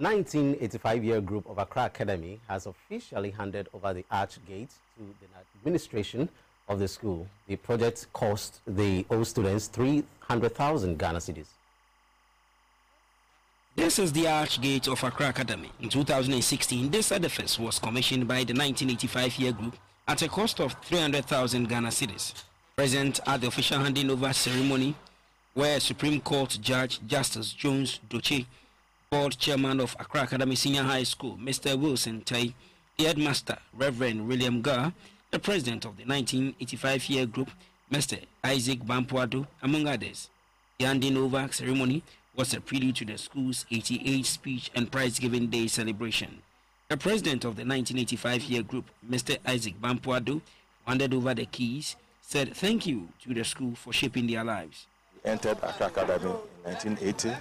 1985-year group of Accra Academy has officially handed over the arch gate to the administration of the school. The project cost the old students 300,000 Ghana cedis. This is the arch gate of Accra Academy. In 2016, this edifice was commissioned by the 1985-year group at a cost of 300,000 Ghana cedis. Present at the official handing over ceremony where Supreme Court Judge Justice Jones Dotse board chairman of Accra Academy Senior High School, Mr. Wilson Tai, the headmaster, Reverend William Gar, the president of the 1985 year group, Mr. Isaac Bampuado, among others. The handing over ceremony was a prelude to the school's 88th speech and prize giving day celebration. The president of the 1985 year group, Mr. Isaac Bampuado, handed over the keys, said thank you to the school for shaping their lives. We entered Accra Academy in 1980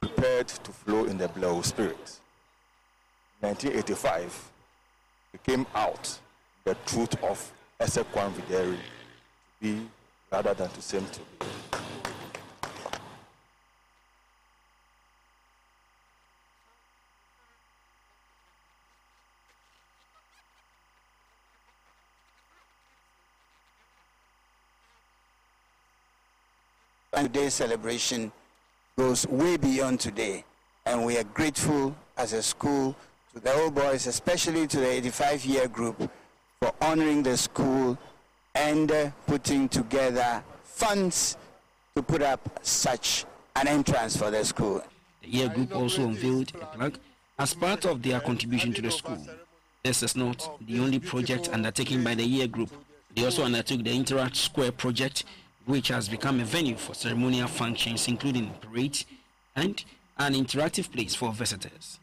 prepared to flow in the Bleoo spirit. 1985, we came out the truth of Esse Quam Videri to be rather than to seem to be. Today's celebration goes way beyond today. And we are grateful as a school to the old boys, especially to the 85 year group, for honoring the school and uh, putting together funds to put up such an entrance for the school. The year group also unveiled a plaque as part of their contribution to the school. This is not the only project undertaken by the year group. They also undertook the Interact Square project, which has become a venue for ceremonial functions, including parades and an interactive place for visitors.